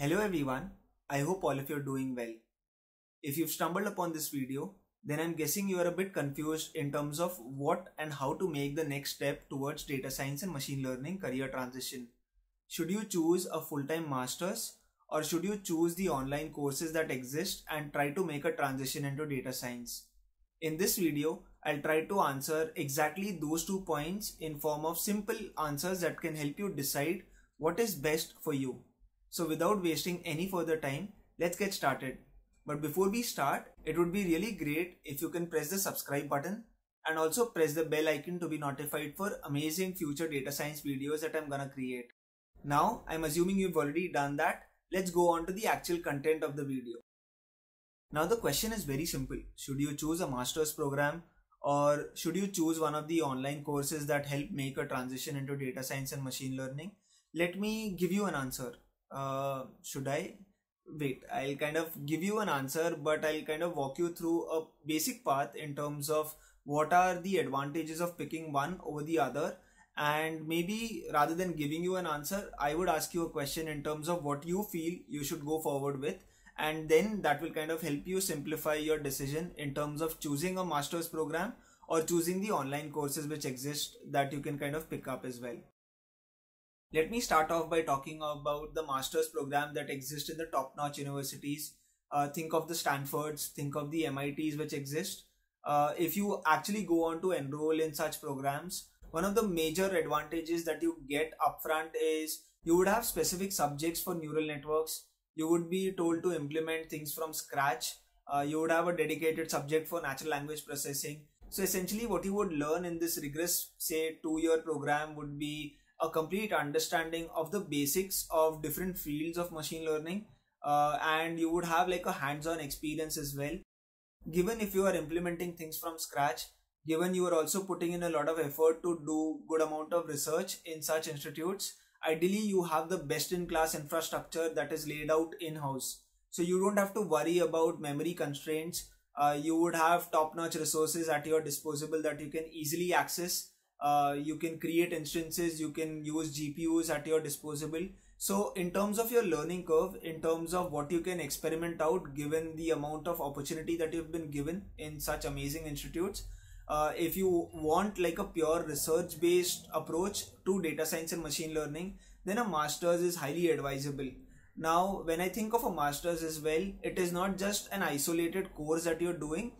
Hello everyone, I hope all of you are doing well. If you've stumbled upon this video, then I'm guessing you are a bit confused in terms of what and how to make the next step towards data science and machine learning career transition. Should you choose a full-time master's or should you choose the online courses that exist and try to make a transition into data science? In this video, I'll try to answer exactly those two points in form of simple answers that can help you decide what is best for you. So without wasting any further time, let's get started. But before we start, it would be really great if you can press the subscribe button and also press the bell icon to be notified for amazing future data science videos that I'm gonna create. Now, I'm assuming you've already done that. Let's go on to the actual content of the video. Now the question is very simple. Should you choose a master's program or should you choose one of the online courses that help make a transition into data science and machine learning? Let me give you an answer uh, should I? Wait, I'll kind of give you an answer, but I'll kind of walk you through a basic path in terms of what are the advantages of picking one over the other. And maybe rather than giving you an answer, I would ask you a question in terms of what you feel you should go forward with. And then that will kind of help you simplify your decision in terms of choosing a master's program or choosing the online courses which exist that you can kind of pick up as well. Let me start off by talking about the master's program that exists in the top notch universities. Uh, think of the Stanfords, think of the MITs which exist. Uh, if you actually go on to enroll in such programs, one of the major advantages that you get upfront is you would have specific subjects for neural networks. You would be told to implement things from scratch. Uh, you would have a dedicated subject for natural language processing. So essentially what you would learn in this rigorous, say two year program would be a complete understanding of the basics of different fields of machine learning uh, and you would have like a hands-on experience as well. Given if you are implementing things from scratch given you are also putting in a lot of effort to do good amount of research in such institutes ideally you have the best in class infrastructure that is laid out in house so you don't have to worry about memory constraints. Uh, you would have top notch resources at your disposal that you can easily access uh, you can create instances you can use gpus at your disposable. So in terms of your learning curve in terms of what you can experiment out given the amount of opportunity that you've been given in such amazing institutes uh, if you want like a pure research based approach to data science and machine learning then a master's is highly advisable. Now when i think of a master's as well it is not just an isolated course that you're doing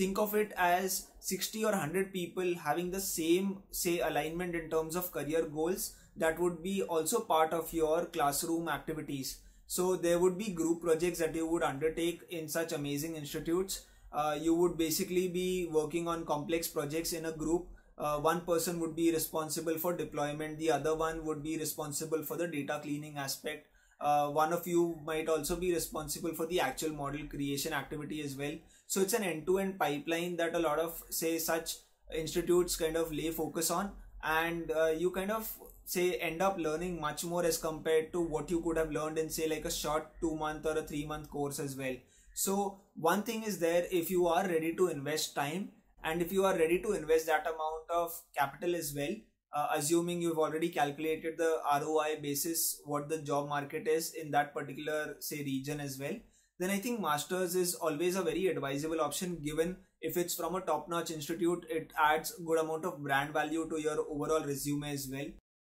think of it as 60 or 100 people having the same say alignment in terms of career goals that would be also part of your classroom activities. So there would be group projects that you would undertake in such amazing institutes. Uh, you would basically be working on complex projects in a group. Uh, one person would be responsible for deployment. The other one would be responsible for the data cleaning aspect uh, one of you might also be responsible for the actual model creation activity as well. So it's an end-to-end pipeline that a lot of say such institutes kind of lay focus on. And uh, you kind of say end up learning much more as compared to what you could have learned in say like a short two month or a three month course as well. So one thing is there if you are ready to invest time and if you are ready to invest that amount of capital as well uh, assuming you've already calculated the ROI basis what the job market is in that particular say region as well then I think masters is always a very advisable option given if it's from a top notch institute it adds good amount of brand value to your overall resume as well.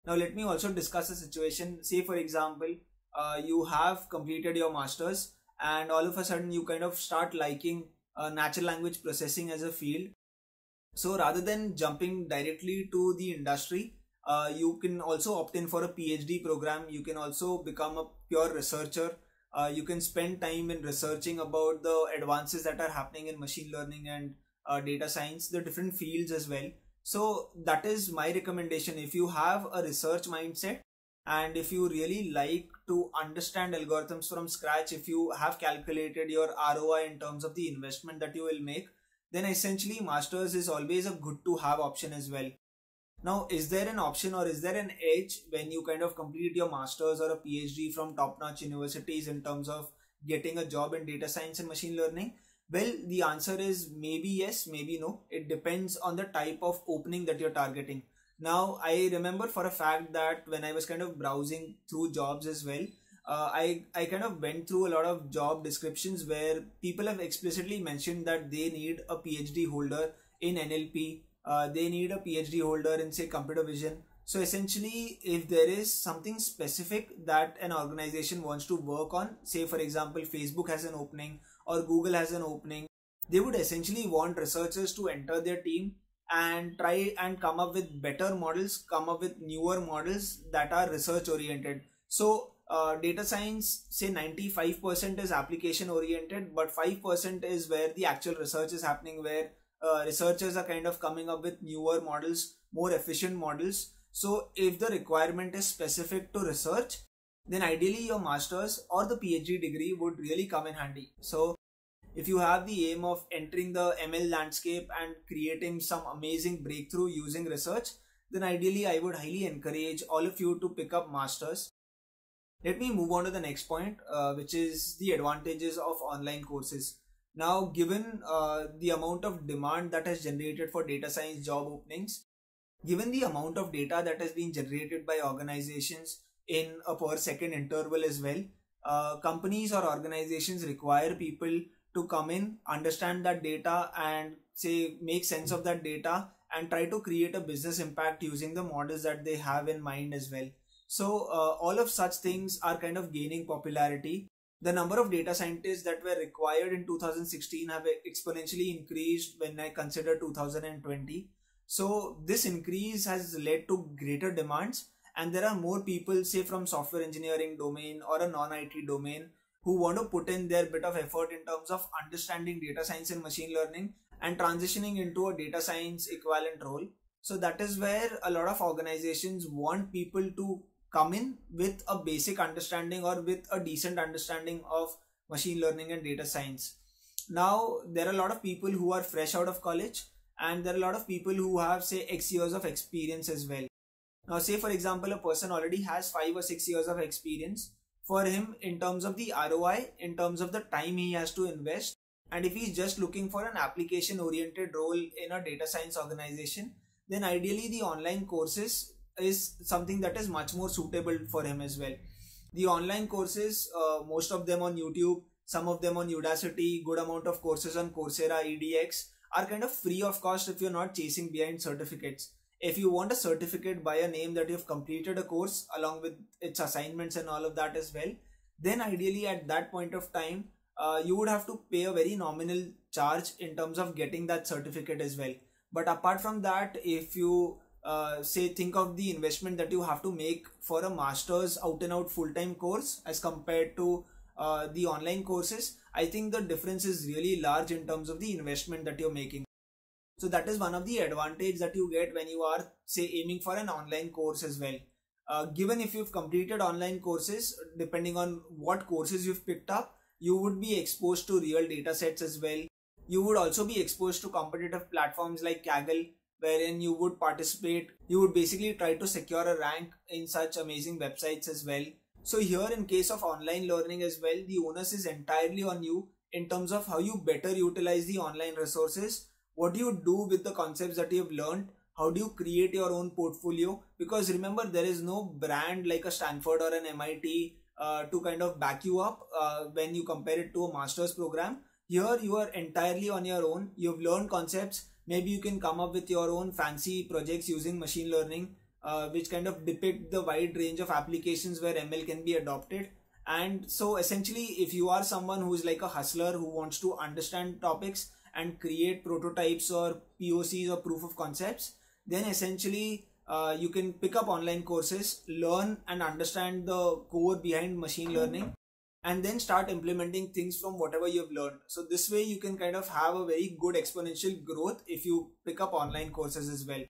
Now let me also discuss a situation. Say for example uh, you have completed your masters and all of a sudden you kind of start liking uh, natural language processing as a field so rather than jumping directly to the industry, uh, you can also opt in for a PhD program. You can also become a pure researcher. Uh, you can spend time in researching about the advances that are happening in machine learning and uh, data science, the different fields as well. So that is my recommendation. If you have a research mindset and if you really like to understand algorithms from scratch, if you have calculated your ROI in terms of the investment that you will make, then essentially masters is always a good to have option as well. Now, is there an option or is there an edge when you kind of complete your masters or a PhD from top notch universities in terms of getting a job in data science and machine learning? Well, the answer is maybe yes, maybe no. It depends on the type of opening that you're targeting. Now, I remember for a fact that when I was kind of browsing through jobs as well, uh, I, I kind of went through a lot of job descriptions where people have explicitly mentioned that they need a PhD holder in NLP, uh, they need a PhD holder in, say, computer vision. So essentially, if there is something specific that an organization wants to work on, say, for example, Facebook has an opening or Google has an opening, they would essentially want researchers to enter their team and try and come up with better models, come up with newer models that are research oriented. So uh, data science say 95% is application oriented but 5% is where the actual research is happening where uh, researchers are kind of coming up with newer models more efficient models. So if the requirement is specific to research then ideally your masters or the phd degree would really come in handy. So if you have the aim of entering the ml landscape and creating some amazing breakthrough using research then ideally i would highly encourage all of you to pick up masters let me move on to the next point, uh, which is the advantages of online courses. Now, given uh, the amount of demand that has generated for data science job openings, given the amount of data that has been generated by organizations in a per second interval as well, uh, companies or organizations require people to come in, understand that data, and say make sense of that data and try to create a business impact using the models that they have in mind as well. So uh, all of such things are kind of gaining popularity. The number of data scientists that were required in 2016 have exponentially increased when I consider 2020. So this increase has led to greater demands and there are more people say from software engineering domain or a non-IT domain who want to put in their bit of effort in terms of understanding data science and machine learning and transitioning into a data science equivalent role. So that is where a lot of organizations want people to come in with a basic understanding or with a decent understanding of machine learning and data science. Now, there are a lot of people who are fresh out of college and there are a lot of people who have say X years of experience as well. Now, say for example, a person already has five or six years of experience. For him, in terms of the ROI, in terms of the time he has to invest, and if he's just looking for an application oriented role in a data science organization, then ideally the online courses is something that is much more suitable for him as well. The online courses, uh, most of them on YouTube, some of them on Udacity, good amount of courses on Coursera, EDX are kind of free of cost if you're not chasing behind certificates. If you want a certificate by a name that you've completed a course along with its assignments and all of that as well, then ideally at that point of time, uh, you would have to pay a very nominal charge in terms of getting that certificate as well. But apart from that, if you uh, say think of the investment that you have to make for a master's out and out full-time course as compared to uh, the online courses. I think the difference is really large in terms of the investment that you're making. So that is one of the advantage that you get when you are say aiming for an online course as well. Uh, given if you've completed online courses depending on what courses you've picked up you would be exposed to real data sets as well. You would also be exposed to competitive platforms like kaggle wherein you would participate you would basically try to secure a rank in such amazing websites as well. So here in case of online learning as well the onus is entirely on you in terms of how you better utilize the online resources what do you do with the concepts that you have learned how do you create your own portfolio? Because remember there is no brand like a stanford or an mit uh, to kind of back you up uh, when you compare it to a master's program. Here you are entirely on your own. You've learned concepts maybe you can come up with your own fancy projects using machine learning uh, which kind of depict the wide range of applications where ml can be adopted. And so essentially if you are someone who is like a hustler who wants to understand topics and create prototypes or pocs or proof of concepts then essentially uh, you can pick up online courses learn and understand the core behind machine learning and then start implementing things from whatever you've learned. So this way you can kind of have a very good exponential growth if you pick up online courses as well.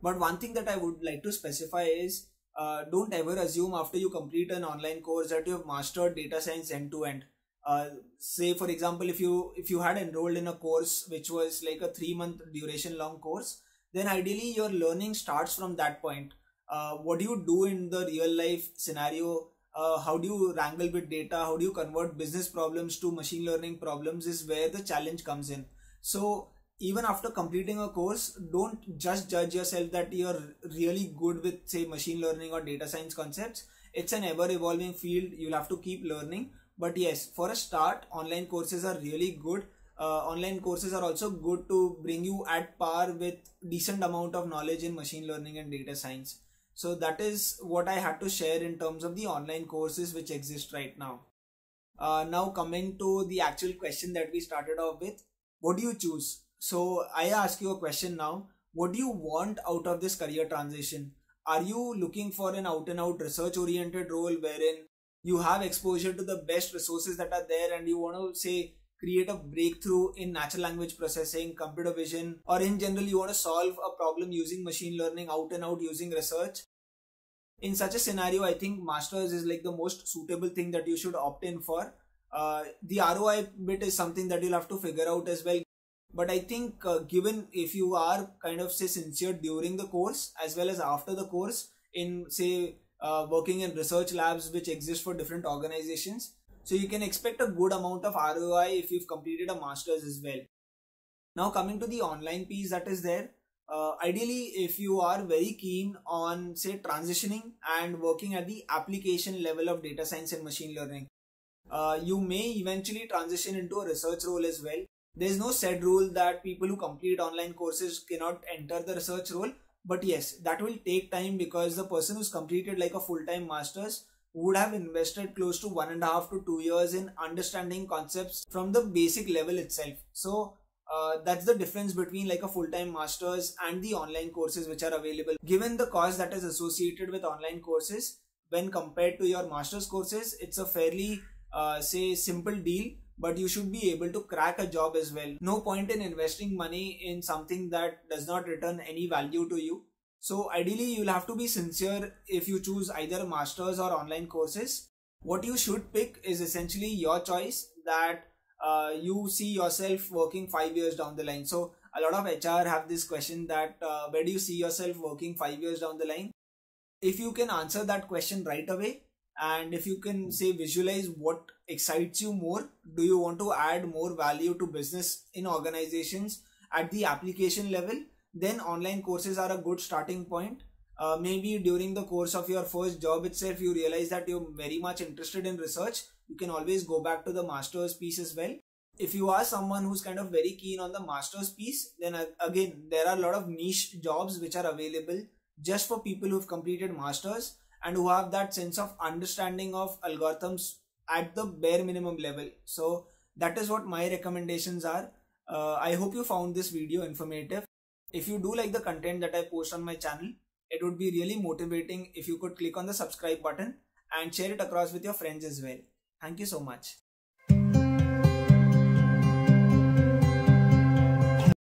But one thing that I would like to specify is uh, don't ever assume after you complete an online course that you have mastered data science end to end. Uh, say for example if you if you had enrolled in a course which was like a three month duration long course then ideally your learning starts from that point uh, what do you do in the real life scenario uh, how do you wrangle with data? How do you convert business problems to machine learning problems is where the challenge comes in. So even after completing a course don't just judge yourself that you're really good with say machine learning or data science concepts. It's an ever evolving field. You'll have to keep learning. But yes for a start online courses are really good. Uh, online courses are also good to bring you at par with decent amount of knowledge in machine learning and data science so that is what i had to share in terms of the online courses which exist right now. Uh, now coming to the actual question that we started off with what do you choose? So i ask you a question now. What do you want out of this career transition? Are you looking for an out and out research oriented role wherein you have exposure to the best resources that are there and you want to say create a breakthrough in natural language processing, computer vision, or in general, you want to solve a problem using machine learning out and out using research. In such a scenario, I think masters is like the most suitable thing that you should opt in for. Uh, the ROI bit is something that you'll have to figure out as well. But I think, uh, given if you are kind of say sincere during the course as well as after the course in say uh, working in research labs which exist for different organizations, so you can expect a good amount of ROI if you've completed a master's as well. Now coming to the online piece that is there, uh, ideally if you are very keen on say transitioning and working at the application level of data science and machine learning, uh, you may eventually transition into a research role as well. There's no set rule that people who complete online courses cannot enter the research role. But yes, that will take time because the person who's completed like a full-time master's would have invested close to one and a half to two years in understanding concepts from the basic level itself. So uh, that's the difference between like a full-time master's and the online courses which are available. Given the cost that is associated with online courses, when compared to your master's courses, it's a fairly uh, say simple deal but you should be able to crack a job as well. No point in investing money in something that does not return any value to you. So ideally you'll have to be sincere if you choose either masters or online courses. What you should pick is essentially your choice that uh, you see yourself working five years down the line. So a lot of HR have this question that uh, where do you see yourself working five years down the line? If you can answer that question right away and if you can say visualize what excites you more, do you want to add more value to business in organizations at the application level? Then online courses are a good starting point. Uh, maybe during the course of your first job itself you realize that you're very much interested in research you can always go back to the master's piece as well. If you are someone who's kind of very keen on the master's piece then again there are a lot of niche jobs which are available just for people who've completed masters and who have that sense of understanding of algorithms at the bare minimum level. So that is what my recommendations are. Uh, i hope you found this video informative if you do like the content that I post on my channel, it would be really motivating if you could click on the subscribe button and share it across with your friends as well. Thank you so much.